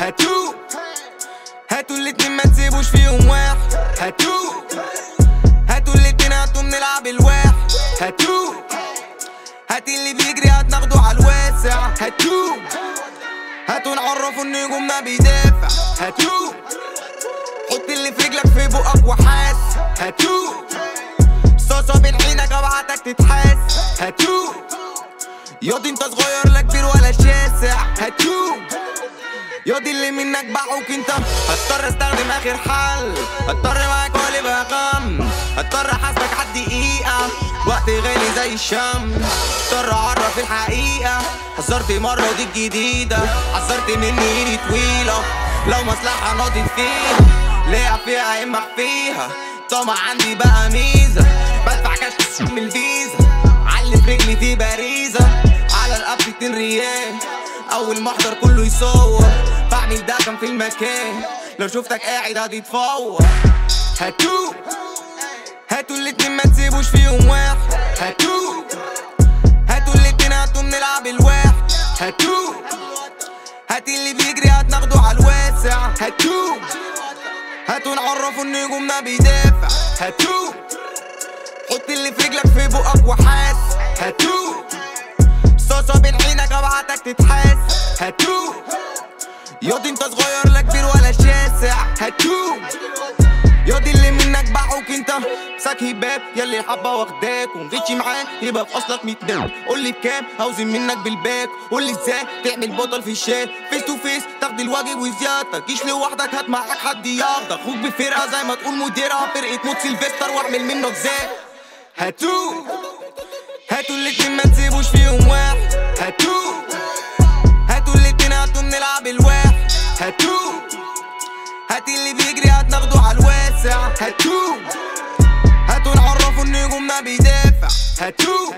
هاتوا هاتوا الاتنين ما تسيبوش فيهم واحد هاتوا هاتوا الاتنين هاتوا بنلعب الواحد هاتوا هات اللي بيجري هتناخده على الواسع هاتوا هاتوا نعرفوا النجوم بيدافع هاتوا حط اللي في رجلك في بقك وحاس هاتوا صوصة بين عينك ابعتك تتحاس هاتوا ياضي انت صغير لا كبير ولا شاسع هتوب ياضي اللي منك باعوك انت هضطر استخدم اخر حل هضطر معاك ولي غم هضطر احاسبك على الدقيقة وقت غالي زي الشمس اضطر اعرف الحقيقة حذرتي مرة ودي الجديدة حذرتي مني ايدي طويلة لو مصلحة ناضي فيها لاعب فيها يا اما فيها طمع عندي بقى ميزة بدفع كاش من الفيزا علف رجلي في باريس 200 ريال. أول ما أحضر كله يصور. بعمل ده كان في المكان. لو شفتك قاعد هتتفور هاتو. هاتوا الاتنين ما تسيبوش فيهم واحد. هاتو. هاتوا الاتنين هاتوا بنلعب الواحد. هاتو. هات اللي بيجري هتناخده على الواسع. هاتو. هاتوا نعرفوا ان نجومنا بيدافع. هاتو. حط اللي في رجلك في بقك وحاس. هاتو. عينك ابعتك تتحاس. هاتوا ياضي انت صغير لا كبير ولا شاسع. هاتوا ياضي اللي منك باعوك انت. ساكي باب ياللي الحبه واخداك. ومجيتش معاه. يبقى في اصلك 100 دم. قول لي بكام؟ هوزن منك بالباك. قول لي إزاي تعمل بطل في الشارع فيس تو فيس تاخد الواجب وزيادة. تجيش لوحدك. هات معاك حد ياخدك. أخوك بفرقة زي ما تقول مديرها فرقة موت سيلفستر واعمل منه جزاء هاتوا هاتوا الاتنين ما تسيبوش فيهم واحد هات اللي بيجري هتناخده على الواسع. هاتوا هاتوا نعرفوا النجوم بيدافع. هاتوا